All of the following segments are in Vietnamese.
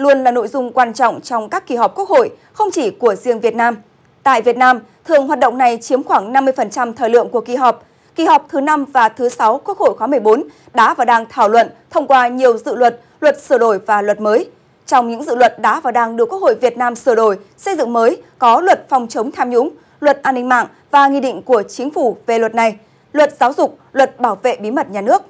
luôn là nội dung quan trọng trong các kỳ họp Quốc hội, không chỉ của riêng Việt Nam. Tại Việt Nam, thường hoạt động này chiếm khoảng 50% thời lượng của kỳ họp. Kỳ họp thứ 5 và thứ 6 Quốc hội khóa 14 đã và đang thảo luận thông qua nhiều dự luật, luật sửa đổi và luật mới. Trong những dự luật đã và đang được Quốc hội Việt Nam sửa đổi, xây dựng mới có luật phòng chống tham nhũng, luật an ninh mạng và nghị định của chính phủ về luật này, luật giáo dục, luật bảo vệ bí mật nhà nước.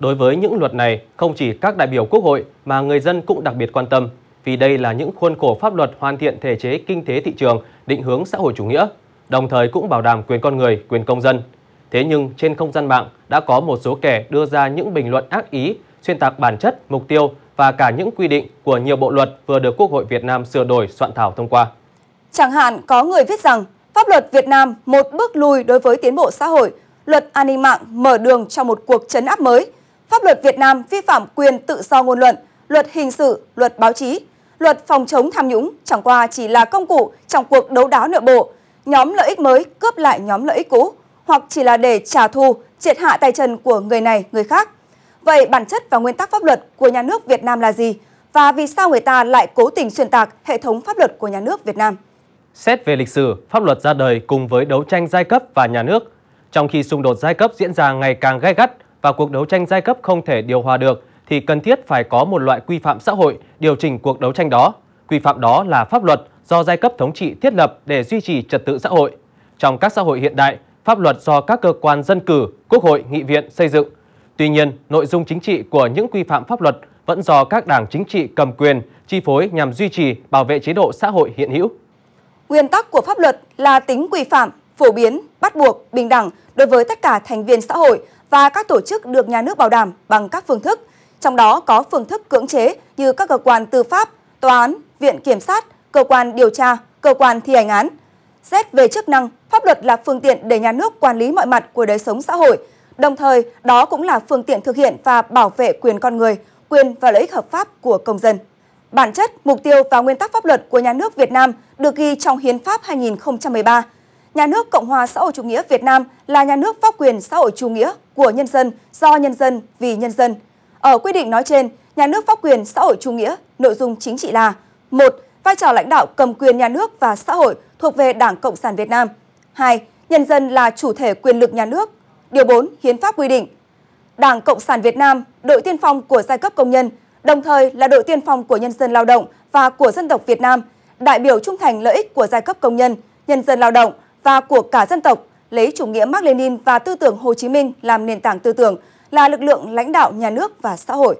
Đối với những luật này, không chỉ các đại biểu Quốc hội mà người dân cũng đặc biệt quan tâm, vì đây là những khuôn khổ pháp luật hoàn thiện thể chế kinh tế thị trường, định hướng xã hội chủ nghĩa, đồng thời cũng bảo đảm quyền con người, quyền công dân. Thế nhưng trên không gian mạng đã có một số kẻ đưa ra những bình luận ác ý, xuyên tạc bản chất, mục tiêu và cả những quy định của nhiều bộ luật vừa được Quốc hội Việt Nam sửa đổi soạn thảo thông qua. Chẳng hạn có người viết rằng pháp luật Việt Nam một bước lùi đối với tiến bộ xã hội, luật an ninh mạng mở đường cho một cuộc chấn áp mới. Pháp luật Việt Nam vi phạm quyền tự do ngôn luận, luật hình sự, luật báo chí, luật phòng chống tham nhũng chẳng qua chỉ là công cụ trong cuộc đấu đá nội bộ, nhóm lợi ích mới cướp lại nhóm lợi ích cũ, hoặc chỉ là để trả thù, triệt hạ tay chân của người này, người khác. Vậy bản chất và nguyên tắc pháp luật của nhà nước Việt Nam là gì? Và vì sao người ta lại cố tình xuyên tạc hệ thống pháp luật của nhà nước Việt Nam? Xét về lịch sử, pháp luật ra đời cùng với đấu tranh giai cấp và nhà nước. Trong khi xung đột giai cấp diễn ra ngày càng gay gắt và cuộc đấu tranh giai cấp không thể điều hòa được, thì cần thiết phải có một loại quy phạm xã hội điều chỉnh cuộc đấu tranh đó. Quy phạm đó là pháp luật do giai cấp thống trị thiết lập để duy trì trật tự xã hội. Trong các xã hội hiện đại, pháp luật do các cơ quan dân cử, quốc hội, nghị viện xây dựng. Tuy nhiên, nội dung chính trị của những quy phạm pháp luật vẫn do các đảng chính trị cầm quyền chi phối nhằm duy trì bảo vệ chế độ xã hội hiện hữu. Nguyên tắc của pháp luật là tính quy phạm, phổ biến, bắt buộc, bình đẳng đối với tất cả thành viên xã hội và các tổ chức được nhà nước bảo đảm bằng các phương thức, trong đó có phương thức cưỡng chế như các cơ quan tư pháp, tòa án, viện kiểm sát, cơ quan điều tra, cơ quan thi hành án. Xét về chức năng, pháp luật là phương tiện để nhà nước quản lý mọi mặt của đời sống xã hội, đồng thời đó cũng là phương tiện thực hiện và bảo vệ quyền con người, quyền và lợi ích hợp pháp của công dân. Bản chất, mục tiêu và nguyên tắc pháp luật của nhà nước Việt Nam được ghi trong Hiến pháp 2013. Nhà nước Cộng hòa xã hội chủ nghĩa Việt Nam là nhà nước pháp quyền xã hội chủ nghĩa của nhân dân, do nhân dân, vì nhân dân. Ở quy định nói trên, nhà nước pháp quyền xã hội chủ nghĩa, nội dung chính trị là một Vai trò lãnh đạo cầm quyền nhà nước và xã hội thuộc về Đảng Cộng sản Việt Nam. 2. Nhân dân là chủ thể quyền lực nhà nước. Điều 4. Hiến pháp quy định. Đảng Cộng sản Việt Nam, đội tiên phong của giai cấp công nhân, đồng thời là đội tiên phong của nhân dân lao động và của dân tộc Việt Nam, đại biểu trung thành lợi ích của giai cấp công nhân, nhân dân lao động và của cả dân tộc, lấy chủ nghĩa Mark Lênin và tư tưởng Hồ Chí Minh làm nền tảng tư tưởng, là lực lượng lãnh đạo nhà nước và xã hội.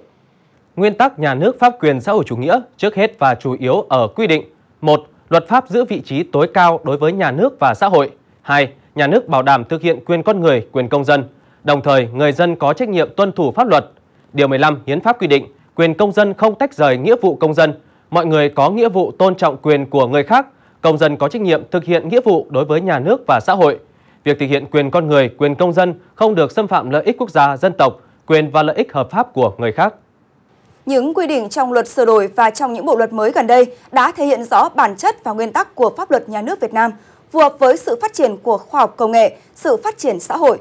Nguyên tắc nhà nước pháp quyền xã hội chủ nghĩa trước hết và chủ yếu ở quy định một Luật pháp giữ vị trí tối cao đối với nhà nước và xã hội. 2. Nhà nước bảo đảm thực hiện quyền con người, quyền công dân. Đồng thời, người dân có trách nhiệm tuân thủ pháp luật. Điều 15 Hiến pháp quy định, quyền công dân không tách rời nghĩa vụ công dân. Mọi người có nghĩa vụ tôn trọng quyền của người khác. Công dân có trách nhiệm thực hiện nghĩa vụ đối với nhà nước và xã hội. Việc thực hiện quyền con người, quyền công dân không được xâm phạm lợi ích quốc gia, dân tộc, quyền và lợi ích hợp pháp của người khác. Những quy định trong luật sửa đổi và trong những bộ luật mới gần đây đã thể hiện rõ bản chất và nguyên tắc của pháp luật nhà nước Việt Nam, phù hợp với sự phát triển của khoa học công nghệ, sự phát triển xã hội.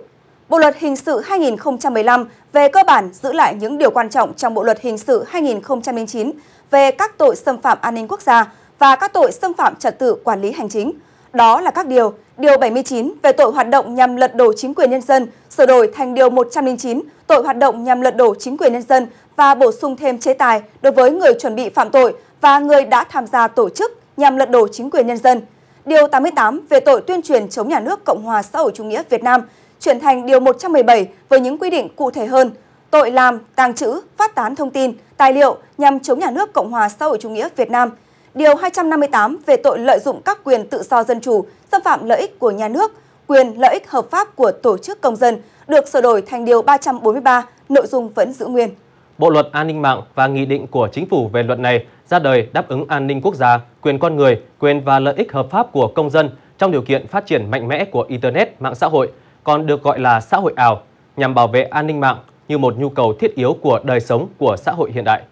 Bộ luật hình sự 2015 về cơ bản giữ lại những điều quan trọng trong Bộ luật hình sự 2009 về các tội xâm phạm an ninh quốc gia và các tội xâm phạm trật tự quản lý hành chính. Đó là các điều, điều 79 về tội hoạt động nhằm lật đổ chính quyền nhân dân, sửa đổi thành điều 109 tội hoạt động nhằm lật đổ chính quyền nhân dân và bổ sung thêm chế tài đối với người chuẩn bị phạm tội và người đã tham gia tổ chức nhằm lật đổ chính quyền nhân dân. Điều 88 về tội tuyên truyền chống nhà nước Cộng hòa xã hội chủ nghĩa Việt Nam chuyển thành điều 117 với những quy định cụ thể hơn. Tội làm, tàng trữ, phát tán thông tin, tài liệu nhằm chống nhà nước Cộng hòa xã hội chủ nghĩa Việt Nam. Điều 258 về tội lợi dụng các quyền tự do dân chủ, xâm phạm lợi ích của nhà nước, quyền lợi ích hợp pháp của tổ chức công dân được sửa đổi thành điều 343, nội dung vẫn giữ nguyên. Bộ luật an ninh mạng và nghị định của chính phủ về luật này ra đời đáp ứng an ninh quốc gia, quyền con người, quyền và lợi ích hợp pháp của công dân trong điều kiện phát triển mạnh mẽ của Internet, mạng xã hội, còn được gọi là xã hội ảo, nhằm bảo vệ an ninh mạng như một nhu cầu thiết yếu của đời sống của xã hội hiện đại.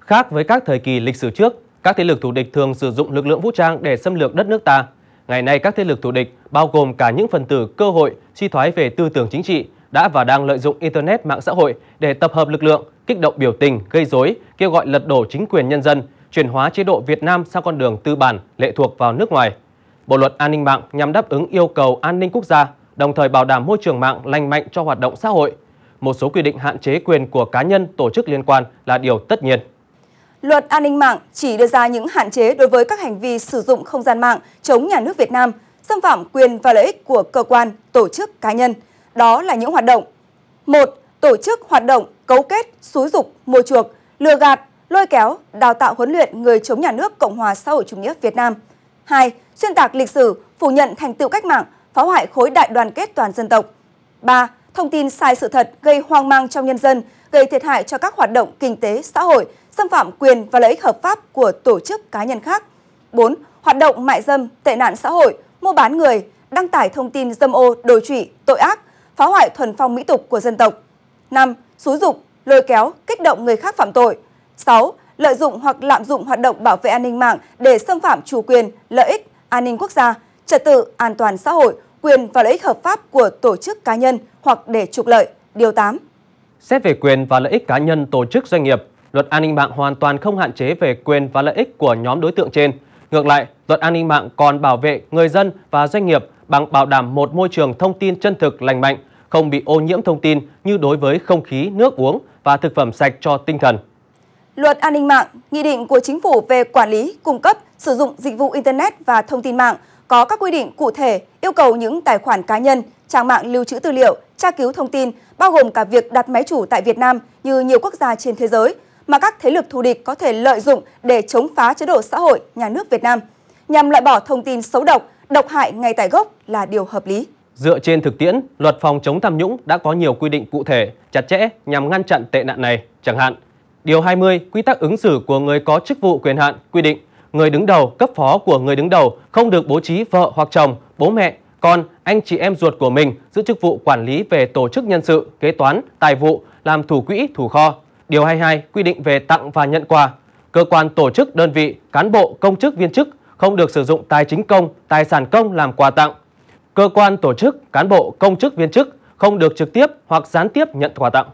Khác với các thời kỳ lịch sử trước, các thế lực thù địch thường sử dụng lực lượng vũ trang để xâm lược đất nước ta. Ngày nay các thế lực thù địch, bao gồm cả những phần tử cơ hội suy thoái về tư tưởng chính trị, đã và đang lợi dụng Internet mạng xã hội để tập hợp lực lượng, kích động biểu tình, gây rối, kêu gọi lật đổ chính quyền nhân dân, chuyển hóa chế độ Việt Nam sang con đường tư bản lệ thuộc vào nước ngoài. Bộ luật an ninh mạng nhằm đáp ứng yêu cầu an ninh quốc gia, đồng thời bảo đảm môi trường mạng lành mạnh cho hoạt động xã hội. Một số quy định hạn chế quyền của cá nhân, tổ chức liên quan là điều tất nhiên. Luật an ninh mạng chỉ đưa ra những hạn chế đối với các hành vi sử dụng không gian mạng chống nhà nước Việt Nam, xâm phạm quyền và lợi ích của cơ quan, tổ chức, cá nhân. Đó là những hoạt động. một Tổ chức hoạt động cấu kết, xúi dục, mua chuộc, lừa gạt, lôi kéo, đào tạo huấn luyện người chống nhà nước Cộng hòa xã hội chủ nghĩa Việt Nam. 2. Xuyên tạc lịch sử, phủ nhận thành tựu cách mạng, phá hoại khối đại đoàn kết toàn dân tộc. 3. Thông tin sai sự thật gây hoang mang trong nhân dân, gây thiệt hại cho các hoạt động kinh tế, xã hội, xâm phạm quyền và lợi ích hợp pháp của tổ chức cá nhân khác. 4. Hoạt động mại dâm, tệ nạn xã hội, mua bán người, đăng tải thông tin dâm ô, đồi trụy, tội ác, phá hoại thuần phong mỹ tục của dân tộc. 5. Xúi dục, lôi kéo, kích động người khác phạm tội. 6. Lợi dụng hoặc lạm dụng hoạt động bảo vệ an ninh mạng để xâm phạm chủ quyền, lợi ích, an ninh quốc gia, trật tự, an toàn xã hội, quyền và lợi ích hợp pháp của tổ chức cá nhân hoặc để trục lợi. Điều 8. Xét về quyền và lợi ích cá nhân tổ chức doanh nghiệp, luật an ninh mạng hoàn toàn không hạn chế về quyền và lợi ích của nhóm đối tượng trên. Ngược lại, luật an ninh mạng còn bảo vệ người dân và doanh nghiệp bằng bảo đảm một môi trường thông tin chân thực lành mạnh, không bị ô nhiễm thông tin như đối với không khí, nước uống và thực phẩm sạch cho tinh thần. Luật an ninh mạng, nghị định của chính phủ về quản lý, cung cấp, sử dụng dịch vụ Internet và thông tin mạng có các quy định cụ thể yêu cầu những tài khoản cá nhân, trang mạng lưu trữ tư liệu, tra cứu thông tin, bao gồm cả việc đặt máy chủ tại Việt Nam như nhiều quốc gia trên thế giới, mà các thế lực thù địch có thể lợi dụng để chống phá chế độ xã hội nhà nước Việt Nam, nhằm loại bỏ thông tin xấu độc, độc hại ngay tại gốc là điều hợp lý. Dựa trên thực tiễn, luật phòng chống tham nhũng đã có nhiều quy định cụ thể, chặt chẽ nhằm ngăn chặn tệ nạn này. Chẳng hạn, Điều 20, quy tắc ứng xử của người có chức vụ quyền hạn quy định người đứng đầu, cấp phó của người đứng đầu không được bố trí vợ hoặc chồng, bố mẹ, con, anh chị em ruột của mình giữ chức vụ quản lý về tổ chức nhân sự, kế toán, tài vụ, làm thủ quỹ, thủ kho. Điều 22 quy định về tặng và nhận quà. Cơ quan tổ chức, đơn vị, cán bộ, công chức, viên chức không được sử dụng tài chính công, tài sản công làm quà tặng. Cơ quan tổ chức, cán bộ, công chức, viên chức không được trực tiếp hoặc gián tiếp nhận quà tặng.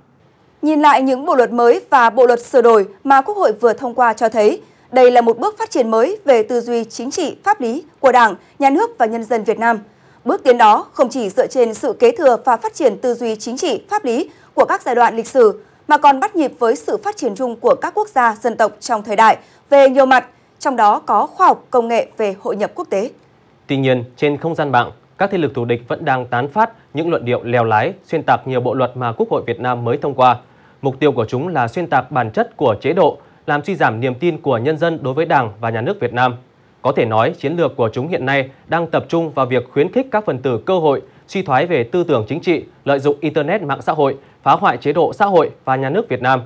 Nhìn lại những bộ luật mới và bộ luật sửa đổi mà Quốc hội vừa thông qua cho thấy, đây là một bước phát triển mới về tư duy chính trị, pháp lý của Đảng, Nhà nước và nhân dân Việt Nam. Bước tiến đó không chỉ dựa trên sự kế thừa và phát triển tư duy chính trị, pháp lý của các giai đoạn lịch sử, mà còn bắt nhịp với sự phát triển chung của các quốc gia dân tộc trong thời đại về nhiều mặt, trong đó có khoa học công nghệ về hội nhập quốc tế. Tuy nhiên, trên không gian mạng, các thế lực thù địch vẫn đang tán phát những luận điệu lèo lái, xuyên tạc nhiều bộ luật mà Quốc hội Việt Nam mới thông qua. Mục tiêu của chúng là xuyên tạc bản chất của chế độ, làm suy giảm niềm tin của nhân dân đối với Đảng và Nhà nước Việt Nam. Có thể nói, chiến lược của chúng hiện nay đang tập trung vào việc khuyến khích các phần tử cơ hội suy thoái về tư tưởng chính trị, lợi dụng Internet mạng xã hội, phá hoại chế độ xã hội và nhà nước Việt Nam.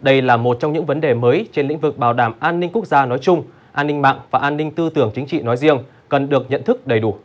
Đây là một trong những vấn đề mới trên lĩnh vực bảo đảm an ninh quốc gia nói chung, an ninh mạng và an ninh tư tưởng chính trị nói riêng, cần được nhận thức đầy đủ.